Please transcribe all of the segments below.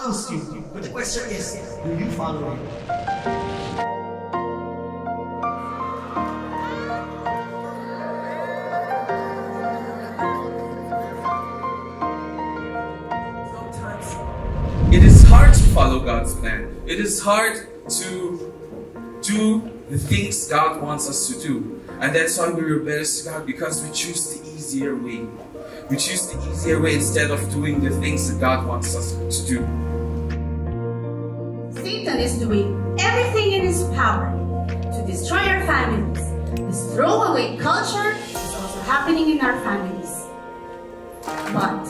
follows you. But the question is, do you follow him? Sometimes it is hard to follow God's plan. It is hard to do the things God wants us to do. And that's why we rebel to God because we choose the easier way. We choose the easier way instead of doing the things that God wants us to do. Satan is doing everything in his power to destroy our families. This throwaway culture is also happening in our families. But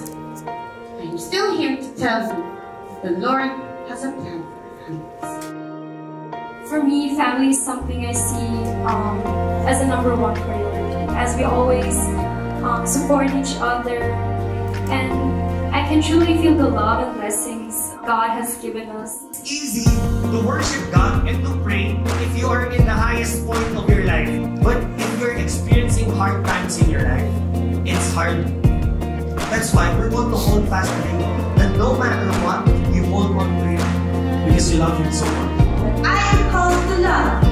I'm still here to tell you that the Lord has a plan for families. For me, family is something I see um, as a number one priority, as we always um, support each other, and I can truly feel the love and blessings God has given us. It's easy to worship God and to pray if you are in the highest point of your life. But if you're experiencing hard times in your life, it's hard. That's why we're going to hold fast to Him. That no matter what, you won't want to Him because you love Him so much. I am called to love.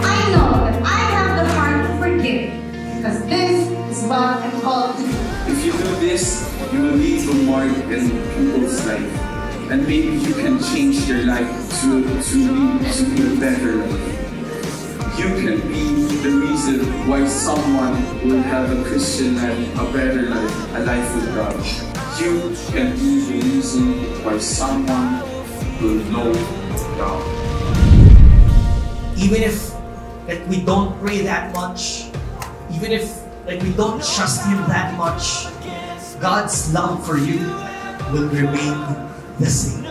I know that I have the heart to forgive because this is what I'm called to do. If you do this, you will leave a mark in people's life. And maybe you can change their life to, to, be, to a better life. You can be the reason why someone will have a Christian life, a better life, a life with God. You can be the reason why someone will know God. even if like we don't pray that much, even if like we don't trust Him that much, God's love for you will remain same.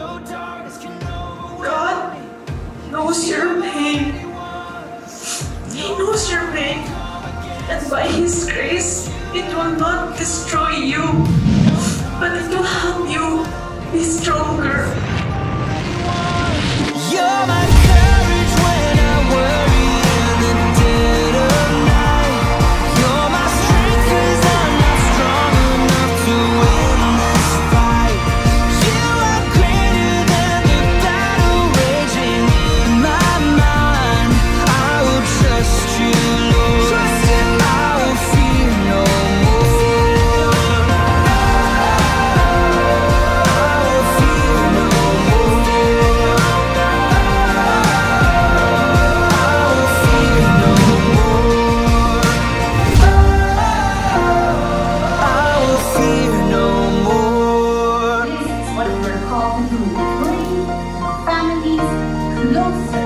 God knows your pain. He knows your pain. And by His grace, it will not destroy you, of family, families closer.